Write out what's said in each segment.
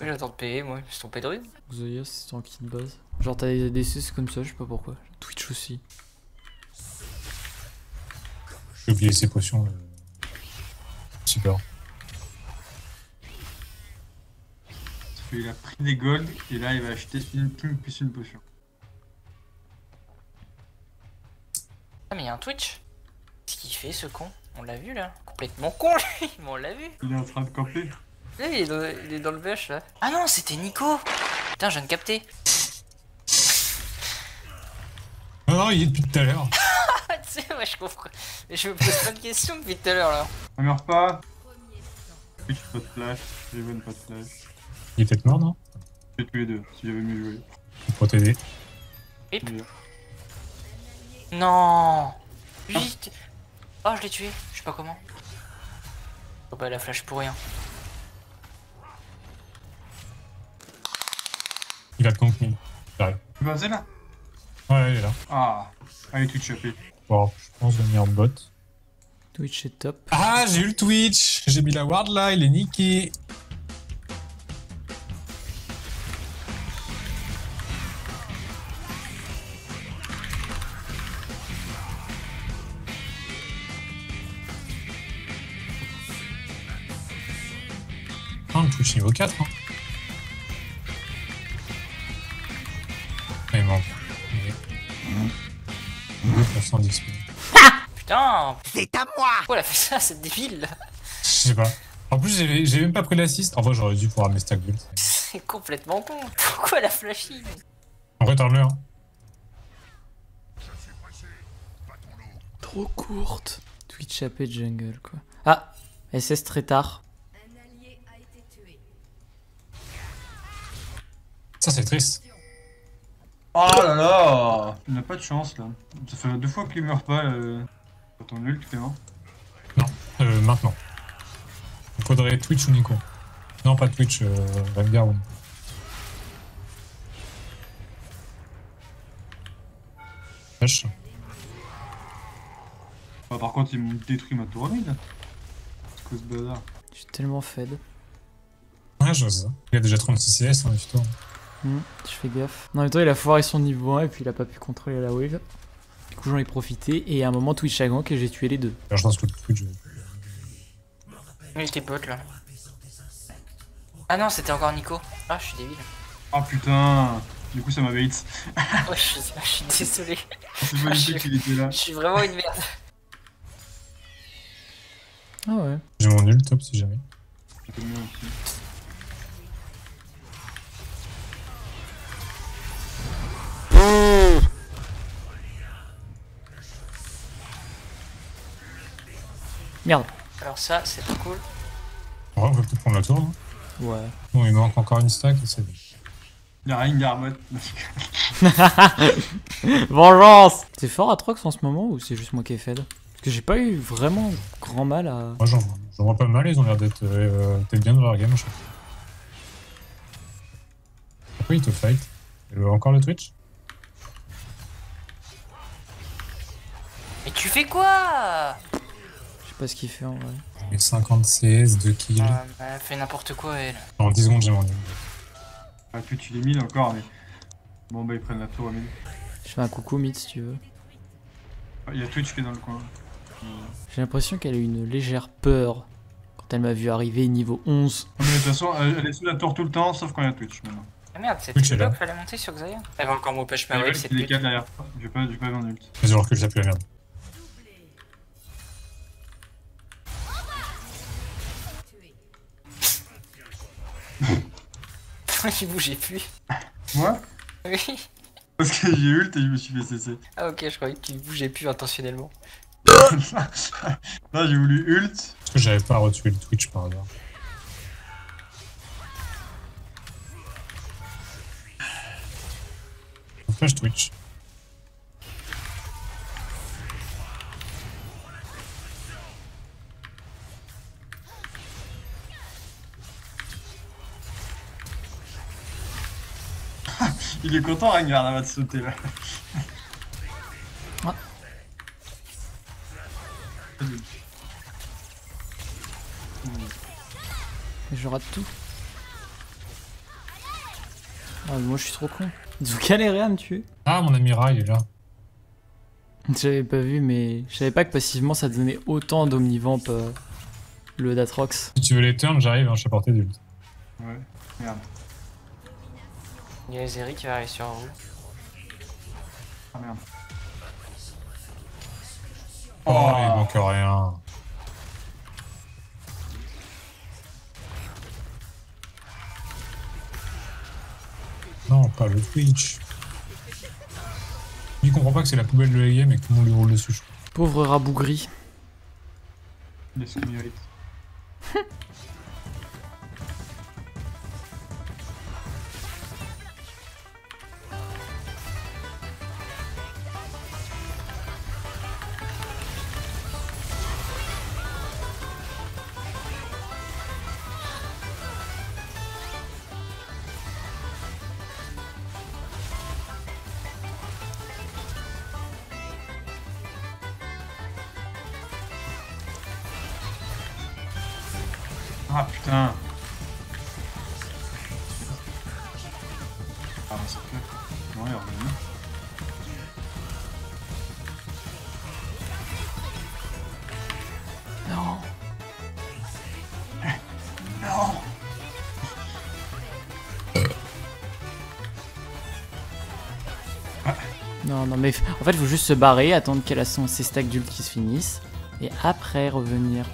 Pourquoi j'attends de payer moi? C'est ton Pedro Zoya, c'est en kit de base. Genre, t'as des ADC, c'est comme ça, je sais pas pourquoi. Twitch aussi. J'ai oublié ses potions. euh, Super. Parce qu'il a pris des golds et là il va acheter une plume plus une potion. Ah mais il y a un Twitch? Qu'est-ce qu'il fait ce con? On l'a vu là? Complètement con lui Mais on l'a vu Il est en train de camper. Là, il, est dans, il est dans le bush là. Ah non, c'était Nico Putain, je viens de capter. Non, non, il est depuis tout à l'heure. Ah, tu sais, moi je comprends. Mais je me pose plein de questions depuis tout à l'heure là. On meurt pas. Pas de flash, pas de flash. Il est peut-être mort, non? J'ai tué les deux, si j'avais mieux joué. Pour t'aider. Non Vite Oh, je l'ai tué, je sais pas comment. Oh bah la flash pour rien. Il va te contenir. J'arrive. Tu vas là? Ouais, il est là. Ah Allez Twitch AP. Bon, je pense venir en bot. Twitch est top. Ah, j'ai eu le Twitch J'ai mis la ward là, il est niqué Ah, le Twitch niveau 4, hein. 100. Putain C'est à moi Pourquoi elle a fait ça, cette débile Je sais pas. En plus, j'ai même pas pris l'assist. En vrai, j'aurais dû pouvoir mes stack build. C'est complètement con. Pourquoi la flashy En vrai, le hein. Trop courte. Twitch AP jungle, quoi. Ah SS très tard. Ça, c'est triste. Oh là là Il n'a pas de chance là. Ça fait deux fois qu'il meurt pas. Euh... Quand ton ult, Clément. Euh, maintenant. Il faudrait Twitch ou Nico. Non, pas Twitch, euh, Rengar ou. Wesh. Ah, par contre, ils m'ont détruit ma tour mid. C'est quoi ce bazar? Je suis tellement fed. Ouais, j'ose. Il a déjà 36 CS en tuto. Hmm, je fais gaffe. Non, mais toi, il a foiré son niveau 1 et puis il a pas pu contrôler la wave. Du coup, j'en ai profité et à un moment, Twitch a gank et j'ai tué les deux. Alors, je pense que Twitch. Il était bot là. Ah non, c'était encore Nico. Ah, je suis débile. Oh putain Du coup, ça m'a bait. Ouais, je suis, je suis désolé. C'est magnifique qu'il était là. Je suis vraiment une merde. Ah ouais. J'ai mon nul top si jamais. Merde. Alors ça, c'est pas cool. En vrai, on peut peut-être prendre la tour. hein. Ouais. Bon, il manque encore une stack et c'est bon. Il y a rien Garbot. Vengeance C'est fort Atrox en ce moment ou c'est juste moi qui ai fed Parce que j'ai pas eu vraiment grand mal à... Moi, j'en j'en vois pas mal, ils ont l'air d'être euh, bien de leur game à chaque fois. Pourquoi ils te fight Il veut encore le Twitch Mais tu fais quoi? Pas ce qu'il fait en vrai. Et 50 CS, 2 kills. Ah, Elle fait n'importe quoi elle. En 10 secondes, j'ai mon. Ah, Twitch, il est 1000 encore, mais. Bon, bah, ils prennent la tour à 1000. Je fais un coucou mid si tu veux. Ah, Il y a Twitch qui est dans le coin. J'ai l'impression qu'elle a eu une légère peur quand elle m'a vu arriver niveau 11. Non, mais de toute façon, elle, est sous la tour tout le temps, sauf quand il y a Twitch maintenant. Ah merde, c'était Twitch est bloc, fallait monter sur Xayah. Elle va encore m'empêcher ma wave, est cette les pute. 4 derrière. Je vais pas, je vais pas ult. Vas-y, j'ai plus la merde. Il bougeait plus. Moi Oui. Parce que j'ai ult et je me suis fait cesser. Ah ok, je croyais qu'il bougeait plus intentionnellement. Là, j'ai voulu ult. Parce que j'avais pas retué le Twitch par hasard. Flash Twitch. Il est content, là, va te sauter là. Je rate tout. Ah, moi je suis trop con. Ils ont galéré à me tuer. Ah, mon ami Rai, il est là. J'avais pas vu, mais je savais pas que passivement ça donnait autant d'omnivamp euh, le Datrox. Si tu veux les turns, j'arrive, hein, je suis à portée d'ult. Ouais, merde. Il y a Zeri qui va arriver sur vous. Ah merde. Oh, il manque rien. Non, pas le Twitch. Il comprend pas que c'est la poubelle de la game et que tout le monde lui roule dessus. je crois. Pauvre rabougri. Les Ah putain. Ah, c'est clair. Non, il est revenu. Non. Non Non, non, mais en fait, il faut juste se barrer, attendre qu'elle a son, ses stacks d'ult qui se finissent, et après revenir.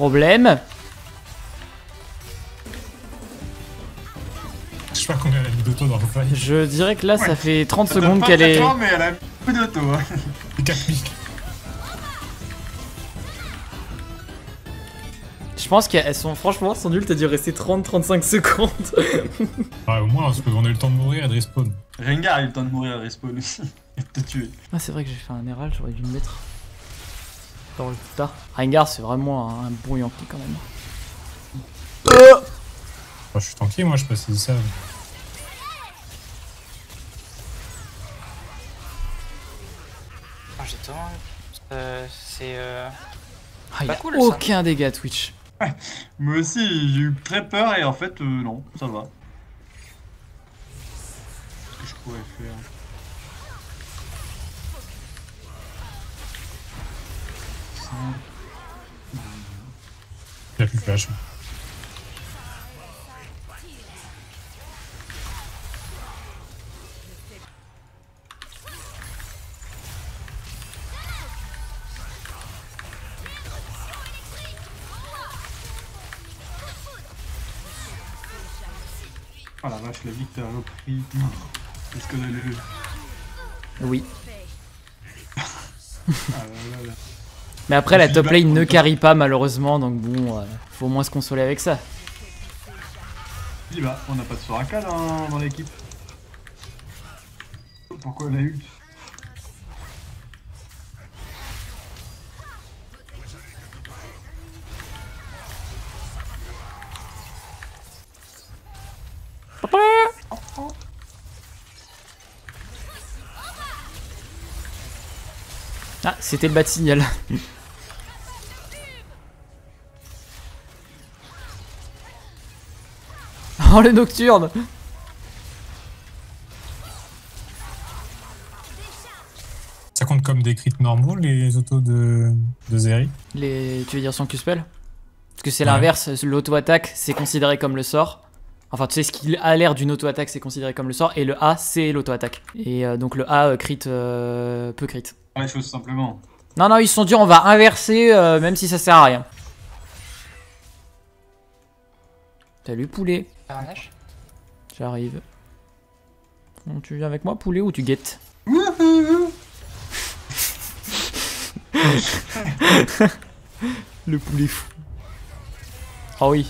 Problème Je sais pas combien elle a mis d'auto dans le fight. Je dirais que là, ça fait 30 Ça donne secondes qu'elle est. mais elle a beaucoup d'auto. Hein. C'est 4 pics. Je pense qu'elles sont. Franchement, son ult a dû rester 30-35 secondes. Ouais, au moins, parce qu'on a eu le temps de mourir et de respawn. Rengar a eu le temps de mourir à respawn aussi. Et de te tuer. Ah, c'est vrai que j'ai fait un Herald, j'aurais dû me mettre. Dans le tas. Rengar, c'est vraiment un, un bon Yankee quand même. Enfin, je suis tranquille, moi, je précise ça. Ah, j'ai tellement. Euh, c'est. Euh... Ah, il a ça. aucun dégât Twitch. Moi aussi, j'ai eu très peur et en fait, euh, non, ça va. Qu'est-ce que je pourrais faire? Il a plus de flash. Oh la vache, la vie que t'as repris. Est-ce que le. Oui. Ah là là là. Mais après, la top lane ne carry pas malheureusement, donc bon, euh, faut au moins se consoler avec ça. Dis bah, on n'a pas de Soraka dans, dans l'équipe. Pourquoi elle a Ah, c'était le bas de signal. oh, le nocturne Ça compte comme des crits normaux, les autos de, de Zeri? Les... Tu veux dire son Q-spell Parce que c'est Ouais. l'inverse, l'auto-attaque c'est considéré comme le sort. Enfin, tu sais, ce qui a l'air d'une auto-attaque c'est considéré comme le sort, et le A c'est l'auto-attaque. Et euh, donc le A euh, crit, euh, peu crit. les choses simplement Non, non, ils se sont dit on va inverser, euh, même si ça sert à rien. Salut poulet, j'arrive. Bon, Tu viens avec moi poulet ou tu guettes? Le poulet fou. Oh oui.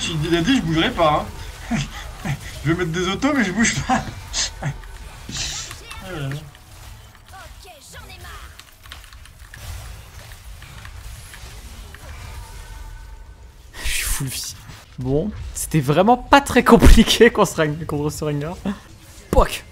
Twitch, il a dit je bougerai pas. Hein. je vais mettre des autos, mais je bouge pas. Je suis full vie. Bon, c'était vraiment pas très compliqué contre ce Rang- contre ce Rengar. Poc.